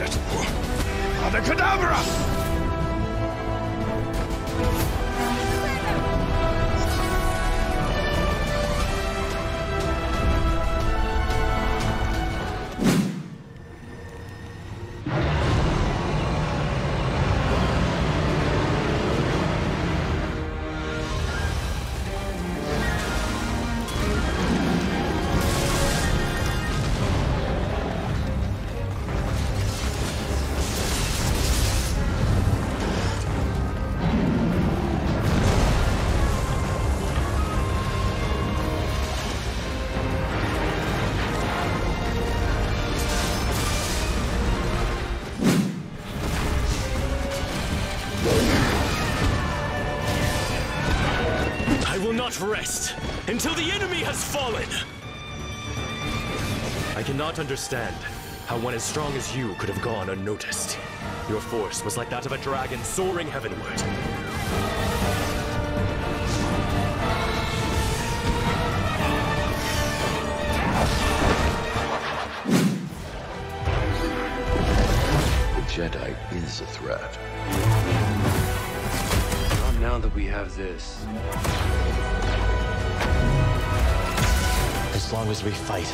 it! Avada Kedavra! Until the enemy has fallen! I cannot understand how one as strong as you could have gone unnoticed. Your force was like that of a dragon soaring heavenward. The Jedi is a threat. Now that we have this. As long as we fight,